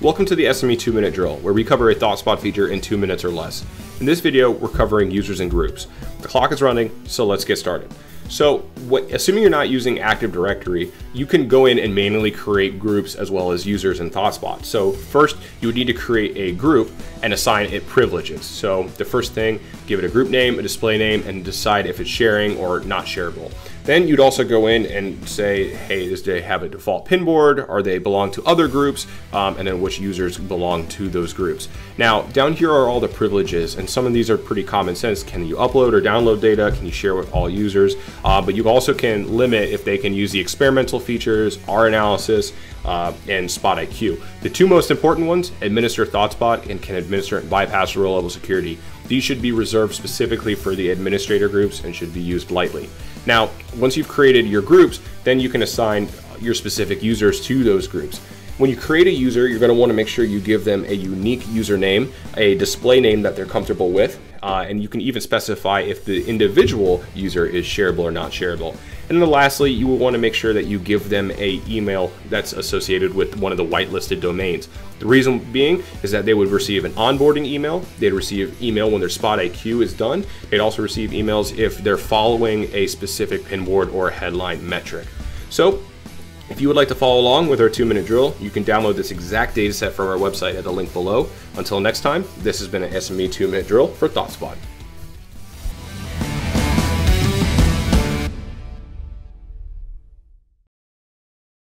Welcome to the SME 2 Minute Drill, where we cover a ThoughtSpot feature in 2 minutes or less. In this video, we're covering users and groups. The clock is running, so let's get started. So, what, assuming you're not using Active Directory, you can go in and manually create groups as well as users in ThoughtSpot. So, first, you would need to create a group and assign it privileges. So, the first thing, give it a group name, a display name, and decide if it's sharing or not shareable. Then you'd also go in and say, hey, does they have a default pin board? Are they belong to other groups? Um, and then which users belong to those groups. Now, down here are all the privileges, and some of these are pretty common sense. Can you upload or download data? Can you share with all users? Uh, but you also can limit if they can use the experimental features, R analysis, uh, and SpotIQ. The two most important ones, administer ThoughtSpot and can administer and bypass row level security. These should be reserved specifically for the administrator groups and should be used lightly. Now, once you've created your groups, then you can assign your specific users to those groups. When you create a user, you're going to want to make sure you give them a unique username, a display name that they're comfortable with, uh, and you can even specify if the individual user is shareable or not shareable. And then lastly, you will want to make sure that you give them a email that's associated with one of the whitelisted domains. The reason being is that they would receive an onboarding email, they'd receive email when their SpotIQ is done, they'd also receive emails if they're following a specific pinboard or headline metric. So if you would like to follow along with our two minute drill, you can download this exact dataset from our website at the link below. Until next time, this has been an SME two minute drill for ThoughtSpot.